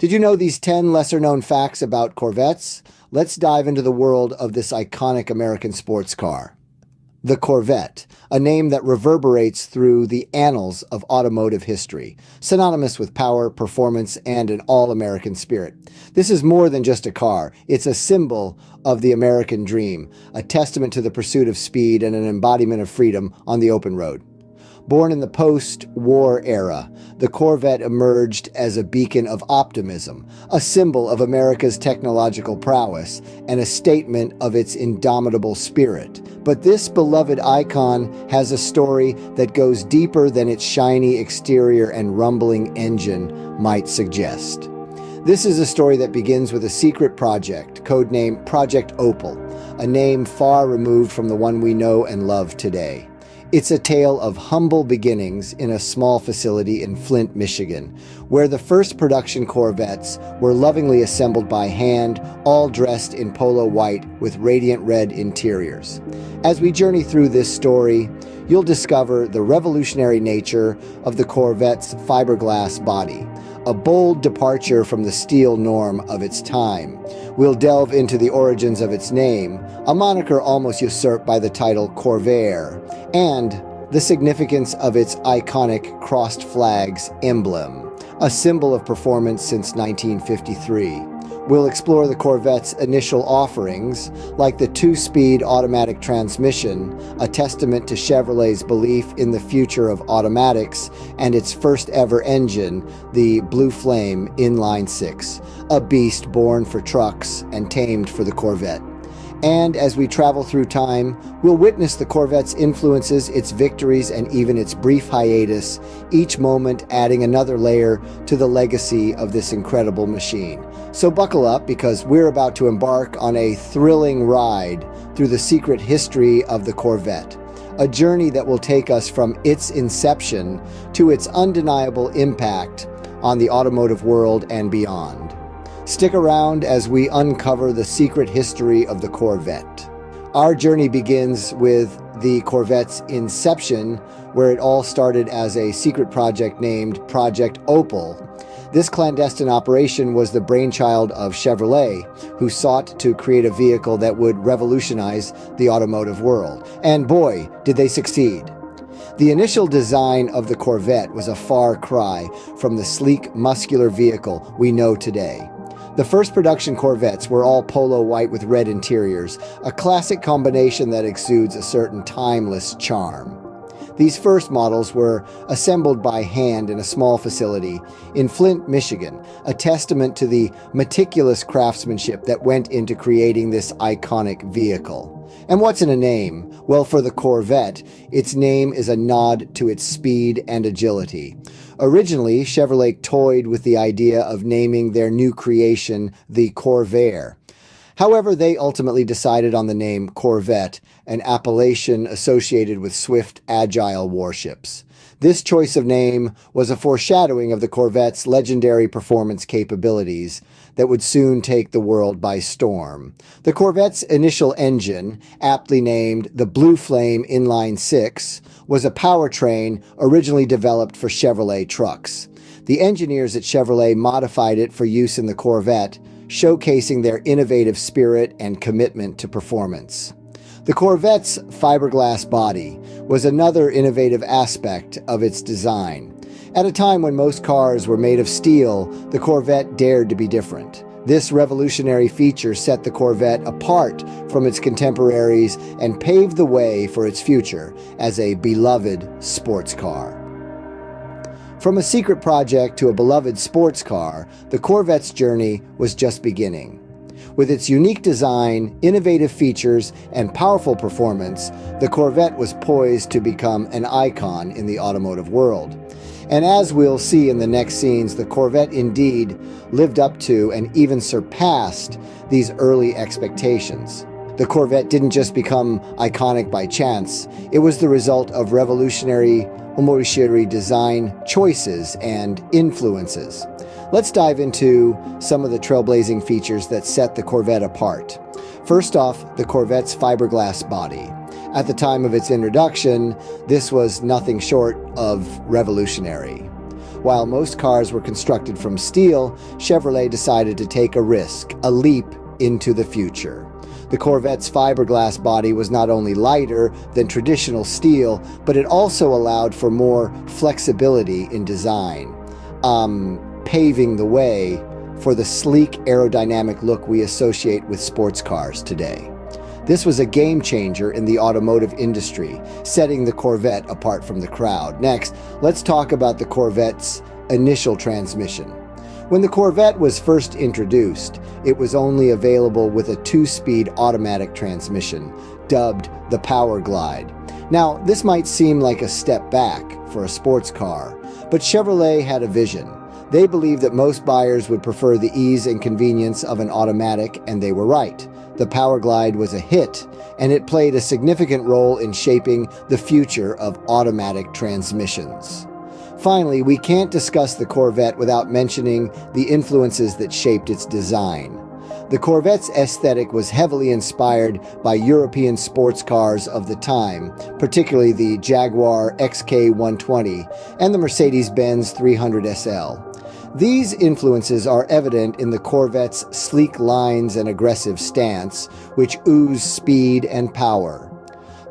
Did you know these 10 lesser known facts about Corvettes? Let's dive into the world of this iconic American sports car. The Corvette, a name that reverberates through the annals of automotive history, synonymous with power, performance, and an all American spirit. This is more than just a car, it's a symbol of the American dream, a testament to the pursuit of speed and an embodiment of freedom on the open road. Born in the post war era, the Corvette emerged as a beacon of optimism, a symbol of America's technological prowess, and a statement of its indomitable spirit. But this beloved icon has a story that goes deeper than its shiny exterior and rumbling engine might suggest. This is a story that begins with a secret project, codenamed Project Opal, a name far removed from the one we know and love today. It's a tale of humble beginnings in a small facility in Flint, Michigan, where the first production Corvettes were lovingly assembled by hand, all dressed in polo white with radiant red interiors. As we journey through this story, you'll discover the revolutionary nature of the Corvette's fiberglass body, a bold departure from the steel norm of its time. We'll delve into the origins of its name, a moniker almost usurped by the title Corvair, and the significance of its iconic crossed flags emblem, a symbol of performance since 1953. We'll explore the Corvette's initial offerings, like the two speed automatic transmission, a testament to Chevrolet's belief in the future of automatics, and its first ever engine, the Blue Flame Inline 6, a beast born for trucks and tamed for the Corvette. And as we travel through time, we'll witness the Corvette's influences, its victories, and even its brief hiatus, each moment adding another layer to the legacy of this incredible machine. So buckle up because we're about to embark on a thrilling ride through the secret history of the Corvette. A journey that will take us from its inception to its undeniable impact on the automotive world and beyond. Stick around as we uncover the secret history of the Corvette. Our journey begins with the Corvette's inception, where it all started as a secret project named Project Opal. This clandestine operation was the brainchild of Chevrolet, who sought to create a vehicle that would revolutionize the automotive world. And boy, did they succeed. The initial design of the Corvette was a far cry from the sleek, muscular vehicle we know today. The first production Corvettes were all polo white with red interiors, a classic combination that exudes a certain timeless charm. These first models were assembled by hand in a small facility in Flint, Michigan, a testament to the meticulous craftsmanship that went into creating this iconic vehicle. And what's in a name? Well, for the Corvette, its name is a nod to its speed and agility. Originally, Chevrolet toyed with the idea of naming their new creation the Corvair. However, they ultimately decided on the name Corvette, an appellation associated with swift, agile warships. This choice of name was a foreshadowing of the Corvette's legendary performance capabilities that would soon take the world by storm. The Corvette's initial engine, aptly named the Blue Flame Inline 6, was a powertrain originally developed for Chevrolet trucks. The engineers at Chevrolet modified it for use in the Corvette, showcasing their innovative spirit and commitment to performance. The Corvette's fiberglass body was another innovative aspect of its design. At a time when most cars were made of steel, the Corvette dared to be different. This revolutionary feature set the Corvette apart from its contemporaries and paved the way for its future as a beloved sports car. From a secret project to a beloved sports car, the Corvette's journey was just beginning. With its unique design, innovative features, and powerful performance, the Corvette was poised to become an icon in the automotive world. And as we'll see in the next scenes, the Corvette indeed lived up to and even surpassed these early expectations. The Corvette didn't just become iconic by chance, it was the result of revolutionary Omoshiri design choices and influences. Let's dive into some of the trailblazing features that set the Corvette apart. First off, the Corvette's fiberglass body. At the time of its introduction, this was nothing short of revolutionary. While most cars were constructed from steel, Chevrolet decided to take a risk, a leap into the future. The Corvette's fiberglass body was not only lighter than traditional steel, but it also allowed for more flexibility in design, um, paving the way for the sleek aerodynamic look we associate with sports cars today. This was a game changer in the automotive industry, setting the Corvette apart from the crowd. Next, let's talk about the Corvette's initial transmission. When the Corvette was first introduced, it was only available with a two-speed automatic transmission, dubbed the Powerglide. Now, this might seem like a step back for a sports car, but Chevrolet had a vision. They believed that most buyers would prefer the ease and convenience of an automatic, and they were right. The Powerglide was a hit, and it played a significant role in shaping the future of automatic transmissions. Finally, we can't discuss the Corvette without mentioning the influences that shaped its design. The Corvette's aesthetic was heavily inspired by European sports cars of the time, particularly the Jaguar XK120 and the Mercedes-Benz 300 SL. These influences are evident in the Corvette's sleek lines and aggressive stance, which ooze speed and power.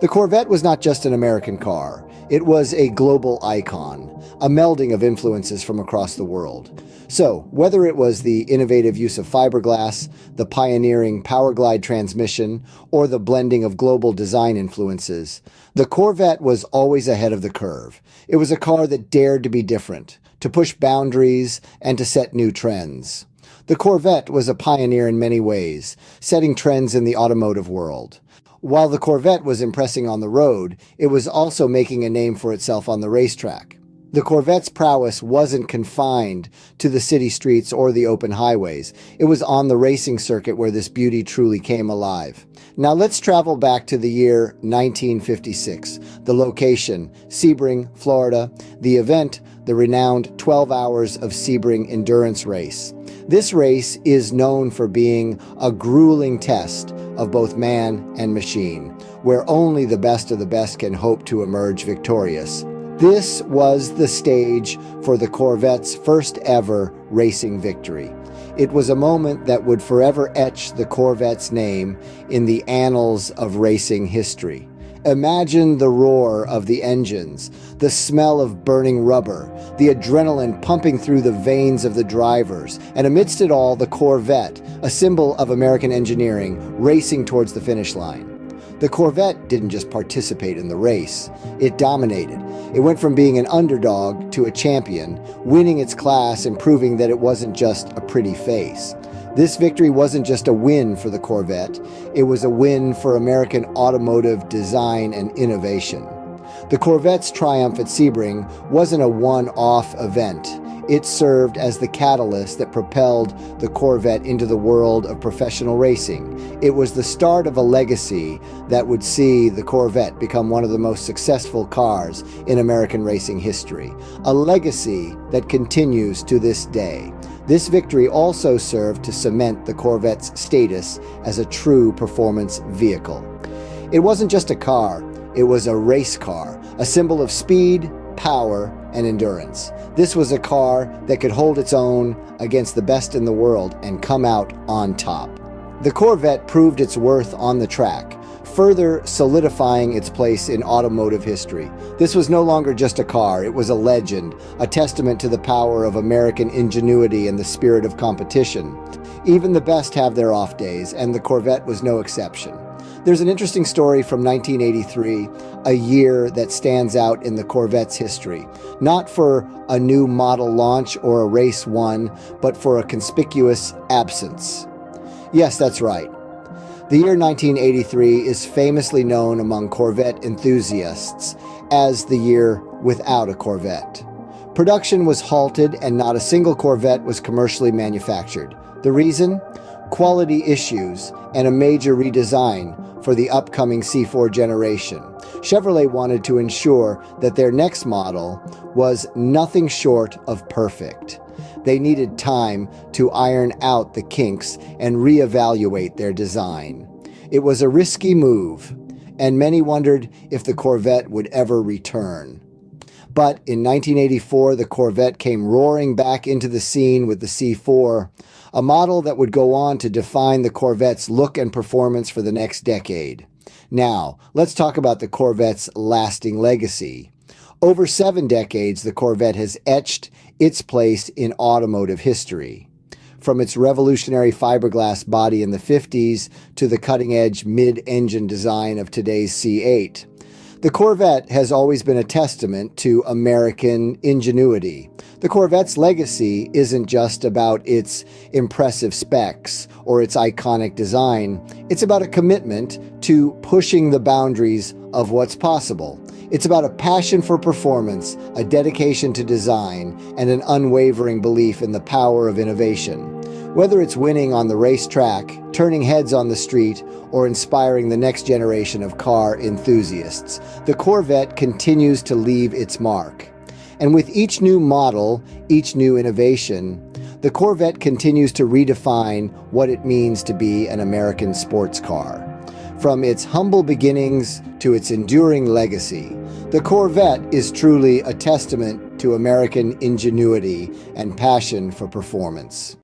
The Corvette was not just an American car, it was a global icon, a melding of influences from across the world. So, whether it was the innovative use of fiberglass, the pioneering Powerglide transmission, or the blending of global design influences, the Corvette was always ahead of the curve. It was a car that dared to be different, to push boundaries, and to set new trends. The Corvette was a pioneer in many ways, setting trends in the automotive world. While the Corvette was impressing on the road, it was also making a name for itself on the racetrack. The Corvette's prowess wasn't confined to the city streets or the open highways. It was on the racing circuit where this beauty truly came alive. Now let's travel back to the year 1956. The location, Sebring, Florida. The event, the renowned 12 Hours of Sebring Endurance Race. This race is known for being a grueling test of both man and machine, where only the best of the best can hope to emerge victorious. This was the stage for the Corvette's first ever racing victory. It was a moment that would forever etch the Corvette's name in the annals of racing history. Imagine the roar of the engines, the smell of burning rubber, the adrenaline pumping through the veins of the drivers, and amidst it all, the Corvette, a symbol of American engineering, racing towards the finish line. The Corvette didn't just participate in the race, it dominated. It went from being an underdog to a champion, winning its class and proving that it wasn't just a pretty face. This victory wasn't just a win for the Corvette, it was a win for American automotive design and innovation. The Corvette's triumph at Sebring wasn't a one off event. It served as the catalyst that propelled the Corvette into the world of professional racing. It was the start of a legacy that would see the Corvette become one of the most successful cars in American racing history. A legacy that continues to this day. This victory also served to cement the Corvette's status as a true performance vehicle. It wasn't just a car, it was a race car, a symbol of speed, power, and endurance. This was a car that could hold its own against the best in the world and come out on top. The Corvette proved its worth on the track, further solidifying its place in automotive history. This was no longer just a car, it was a legend, a testament to the power of American ingenuity and the spirit of competition. Even the best have their off days, and the Corvette was no exception. There's an interesting story from 1983, a year that stands out in the Corvette's history. Not for a new model launch or a race won, but for a conspicuous absence. Yes, that's right. The year 1983 is famously known among Corvette enthusiasts as the year without a Corvette. Production was halted and not a single Corvette was commercially manufactured. The reason? Quality issues and a major redesign for the upcoming C4 generation. Chevrolet wanted to ensure that their next model was nothing short of perfect. They needed time to iron out the kinks and reevaluate their design. It was a risky move, and many wondered if the Corvette would ever return. But in 1984, the Corvette came roaring back into the scene with the C4, a model that would go on to define the Corvette's look and performance for the next decade. Now, let's talk about the Corvette's lasting legacy. Over seven decades, the Corvette has etched its place in automotive history. From its revolutionary fiberglass body in the 50s to the cutting edge mid engine design of today's C8. The Corvette has always been a testament to American ingenuity. The Corvette's legacy isn't just about its impressive specs or its iconic design, it's about a commitment to pushing the boundaries of what's possible. It's about a passion for performance, a dedication to design, and an unwavering belief in the power of innovation. Whether it's winning on the racetrack, turning heads on the street, or inspiring the next generation of car enthusiasts, the Corvette continues to leave its mark. And with each new model, each new innovation, the Corvette continues to redefine what it means to be an American sports car. From its humble beginnings to its enduring legacy, the Corvette is truly a testament to American ingenuity and passion for performance.